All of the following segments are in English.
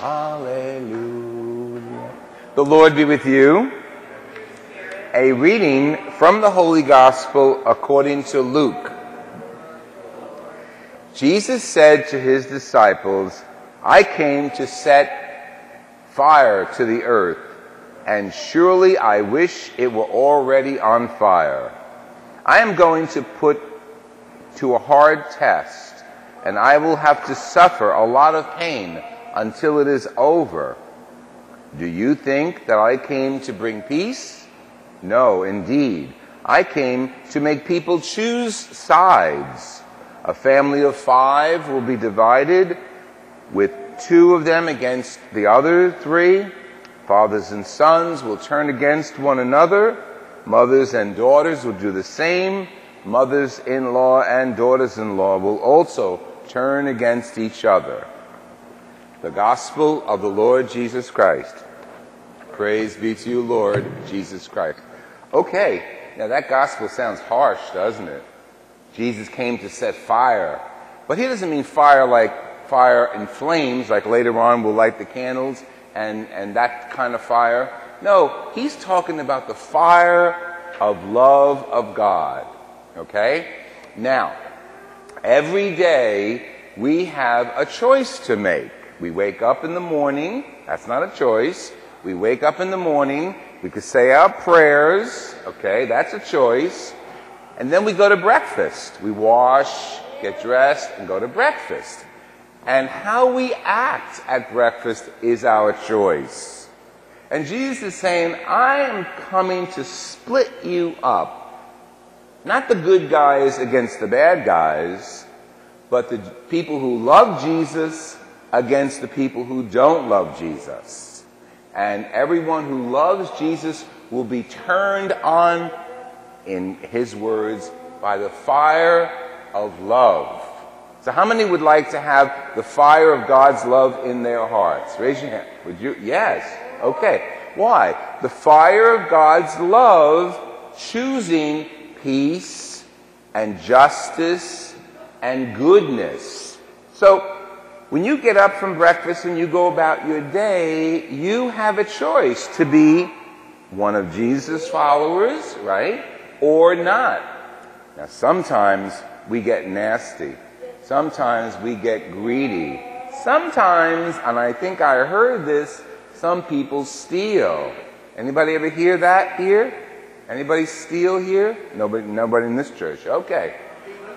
Hallelujah. The Lord be with you. A reading from the Holy Gospel according to Luke. Jesus said to his disciples, I came to set fire to the earth, and surely I wish it were already on fire. I am going to put to a hard test, and I will have to suffer a lot of pain until it is over. Do you think that I came to bring peace? No, indeed. I came to make people choose sides. A family of five will be divided with two of them against the other three. Fathers and sons will turn against one another. Mothers and daughters will do the same. Mothers in law and daughters in law will also turn against each other. The Gospel of the Lord Jesus Christ. Praise be to you, Lord Jesus Christ. Okay, now that gospel sounds harsh, doesn't it? Jesus came to set fire. But he doesn't mean fire like fire in flames, like later on we'll light the candles and, and that kind of fire. No, he's talking about the fire of love of God. Okay? Now, every day we have a choice to make. We wake up in the morning, that's not a choice. We wake up in the morning, we could say our prayers, okay, that's a choice. And then we go to breakfast. We wash, get dressed, and go to breakfast. And how we act at breakfast is our choice. And Jesus is saying, I am coming to split you up. Not the good guys against the bad guys, but the people who love Jesus against the people who don't love Jesus and everyone who loves Jesus will be turned on, in his words, by the fire of love. So, how many would like to have the fire of God's love in their hearts? Raise your hand. Would you? Yes. Okay. Why? The fire of God's love choosing peace and justice and goodness. So, when you get up from breakfast and you go about your day, you have a choice to be one of Jesus' followers, right? Or not. Now, sometimes we get nasty. Sometimes we get greedy. Sometimes, and I think I heard this, some people steal. Anybody ever hear that here? Anybody steal here? Nobody, nobody in this church. Okay.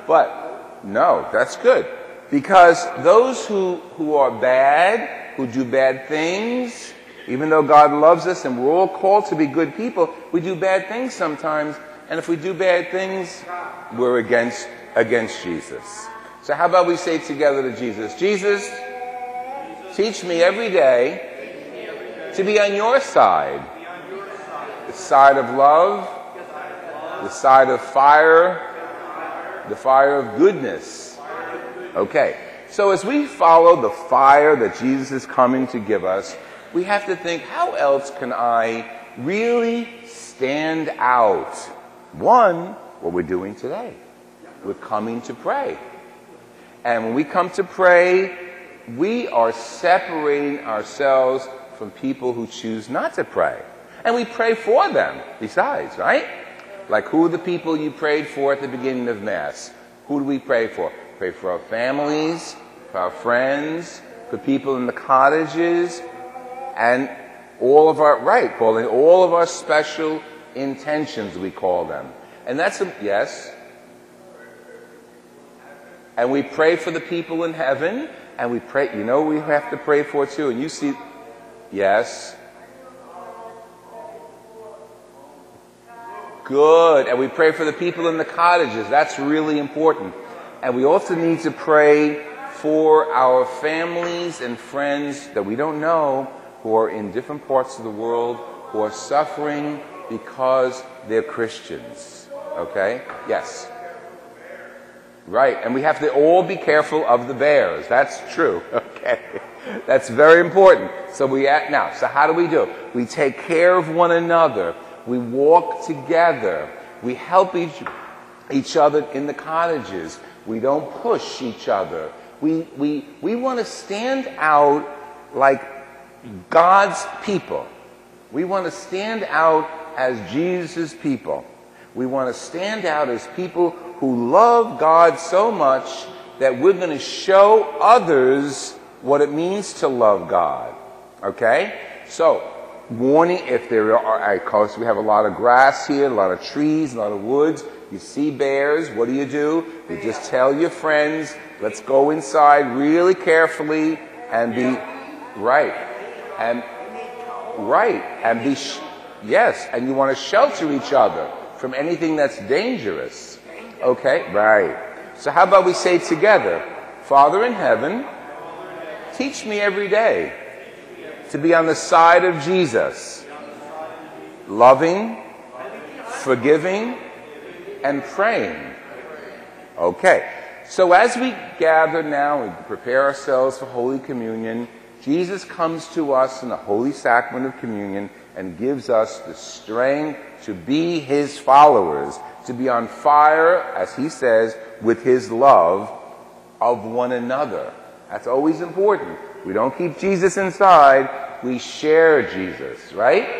But, no, that's good. Because those who, who are bad, who do bad things, even though God loves us and we're all called to be good people, we do bad things sometimes. And if we do bad things, we're against, against Jesus. So how about we say together to Jesus, Jesus, teach me every day to be on your side. The side of love, the side of fire, the fire of goodness Okay, so as we follow the fire that Jesus is coming to give us, we have to think, how else can I really stand out? One, what we're doing today. We're coming to pray. And when we come to pray, we are separating ourselves from people who choose not to pray. And we pray for them besides, right? Like who are the people you prayed for at the beginning of Mass? Who do we pray for? Pray for our families, for our friends, for people in the cottages, and all of our, right, calling all of our special intentions, we call them. And that's, a, yes. And we pray for the people in heaven, and we pray, you know, we have to pray for too. And you see, yes. Good. And we pray for the people in the cottages. That's really important. And we also need to pray for our families and friends that we don't know who are in different parts of the world who are suffering because they're Christians. Okay? Yes. Right. And we have to all be careful of the bears. That's true. Okay. That's very important. So we act now. So how do we do? We take care of one another. We walk together. We help each, each other in the cottages. We don't push each other. We, we, we want to stand out like God's people. We want to stand out as Jesus' people. We want to stand out as people who love God so much that we're going to show others what it means to love God. Okay? So, warning if there are, of course, we have a lot of grass here, a lot of trees, a lot of woods. You see bears, what do you do? You just tell your friends, let's go inside really carefully and be right. And right. And be, sh- yes, and you want to shelter each other from anything that's dangerous. Okay? Right. So how about we say together, Father in heaven, teach me every day to be on the side of Jesus, loving, forgiving, and praying. Okay. So as we gather now and prepare ourselves for Holy Communion, Jesus comes to us in the Holy Sacrament of Communion and gives us the strength to be His followers, to be on fire, as He says, with His love of one another. That's always important. We don't keep Jesus inside, we share Jesus, right?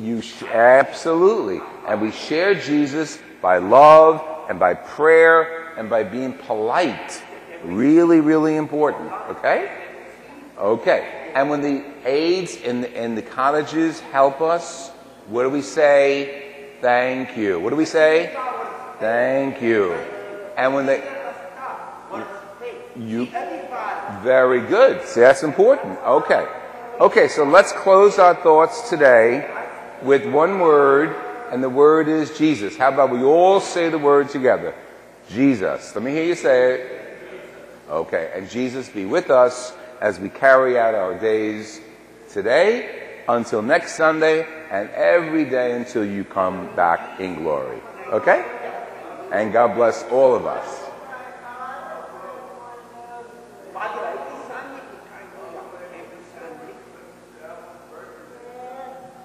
You sh- absolutely. And we share Jesus by love and by prayer and by being polite. Really, really important. Okay? Okay. And when the aides in the, in the cottages help us, what do we say? Thank you. What do we say? Thank you. And when they, you, very good. See, that's important. Okay. Okay, so let's close our thoughts today with one word, and the word is Jesus. How about we all say the word together? Jesus. Let me hear you say it. Okay, and Jesus be with us as we carry out our days today until next Sunday and every day until you come back in glory. Okay? And God bless all of us.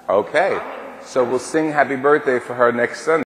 Okay. So we'll sing happy birthday for her next Sunday.